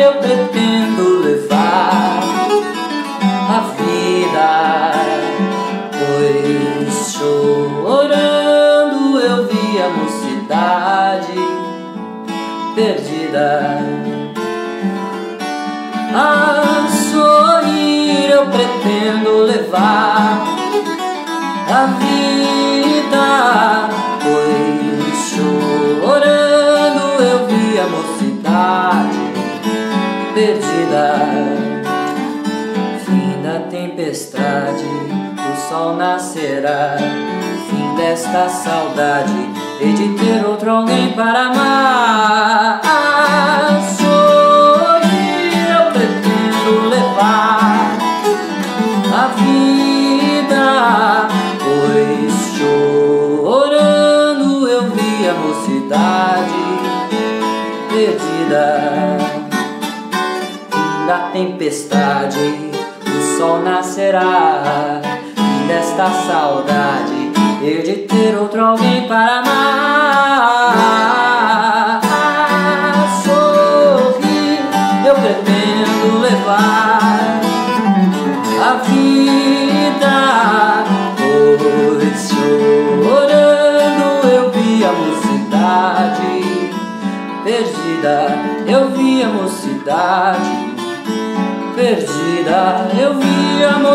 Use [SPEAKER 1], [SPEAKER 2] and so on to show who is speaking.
[SPEAKER 1] eu pretendo levar a vida, pois chorando eu vi a mocidade perdida. A sorrir eu pretendo levar a vida, pois perdida. Fim da tempestade, o sol nascerá. Fim desta saudade, e de ter outro alguém para amar. Sorrir eu pretendo levar a vida, pois chorando eu vi a mocidade perdida. Tempestade, o sol nascerá. Fim desta saudade, eu de ter outro alguém para amar. Sorrir, eu pretendo levar a vida, pois chorando eu vi a mocidade perdida, eu vi a mocidade perdida, eu vi a mocidade